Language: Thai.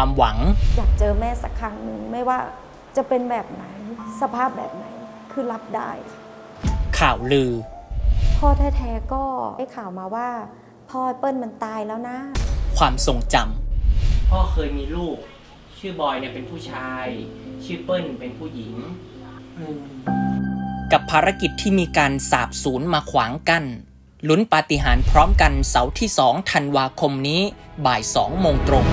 ความหวัง อยากเจอแม่สักครั้งหนึ่งไม่ว่าจะเป็นแบบไหน สภาพแบบไหนคือรับได้ค่ะข่าวลือ พ่อแท้ๆก็ได้ข่าวมาว่า พ่อเปิ้ลมันตายแล้วนะ ความทรงจพ่อเคยมีลูก ชื่อบอยเนี่ยเป็นผู้ชาย ชื่อเปิ้ลเป็นผู้หญิง กับภารกิจที่มีการสาบสูญมาขวางกัน้นลุ้นปาฏิหาริย์พร้อมกันเสาร์ที่ 2 ธันวาคมนี้บ่าย 2 โมงตรง